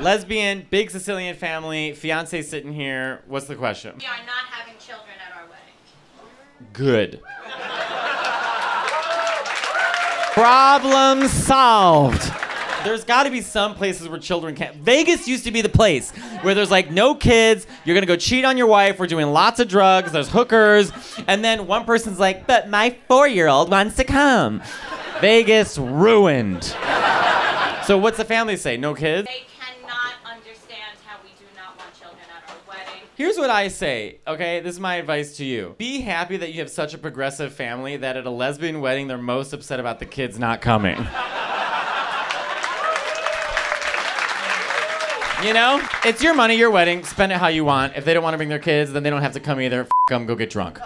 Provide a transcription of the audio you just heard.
Lesbian, big Sicilian family, fiance sitting here. What's the question? We are not having children at our wedding. Good. Problem solved. There's got to be some places where children can't. Vegas used to be the place where there's like no kids. You're gonna go cheat on your wife. We're doing lots of drugs. There's hookers, and then one person's like, "But my four-year-old wants to come." Vegas ruined. So what's the family say? No kids? How we do not want children at our wedding. Here's what I say, okay? This is my advice to you. Be happy that you have such a progressive family that at a lesbian wedding, they're most upset about the kids not coming. You know? It's your money, your wedding. Spend it how you want. If they don't want to bring their kids, then they don't have to come either. F them, go get drunk.